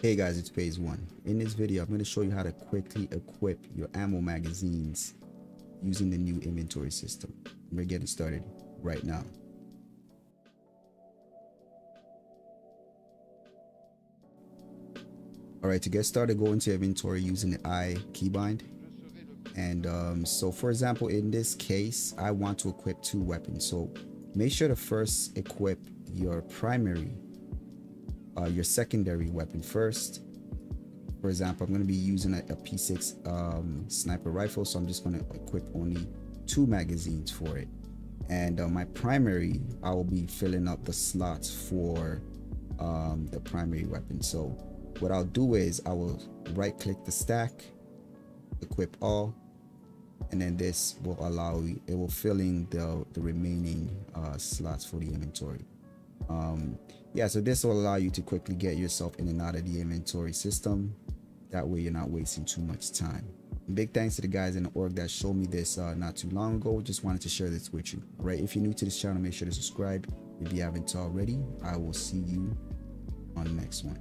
Hey guys, it's Phase One. In this video, I'm going to show you how to quickly equip your ammo magazines using the new inventory system. We're getting started right now. Alright, to get started, go into inventory using the I keybind. And um, so for example, in this case, I want to equip two weapons. So make sure to first equip your primary uh, your secondary weapon first. For example, I'm going to be using a a P6 um, sniper rifle, so I'm just going to equip only two magazines for it. And uh, my primary, I will be filling up the slots for um, the primary weapon. So what I'll do is I will right click the stack, equip all, and then this will allow it will fill in the, the remaining uh, slots for the inventory. Um, yeah so this will allow you to quickly get yourself in and out of the inventory system. That way you're not wasting too much time. Big thanks to the guys in the org that showed me this uh, not too long ago. Just wanted to share this with you. Right if you're new to this channel make sure to subscribe. If you haven't already i will see you on the next one